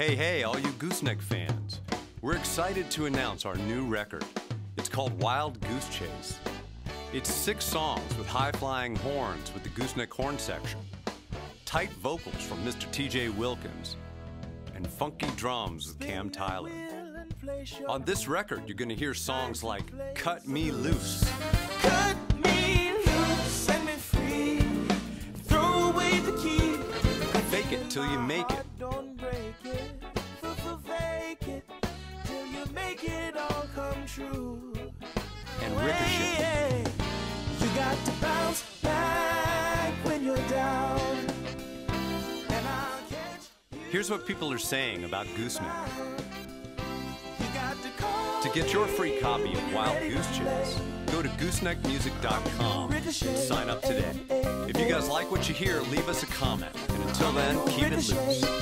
Hey, hey, all you Gooseneck fans. We're excited to announce our new record. It's called Wild Goose Chase. It's six songs with high flying horns with the Gooseneck horn section, tight vocals from Mr. TJ Wilkins, and funky drums with Cam Tyler. On this record, you're going to hear songs like Cut Me Loose, Cut me loose, set me free. Throw away the key. Fake It Till You Make It, true. and Ricochet. Hey, You got to bounce back when you're down. And I'll catch you. Here's what people are saying about got to call To get your free copy of Wild Goose Chase, go to gooseneckmusic.com and sign up today. If you guys like what you hear, leave us a comment. And until then, keep it loose.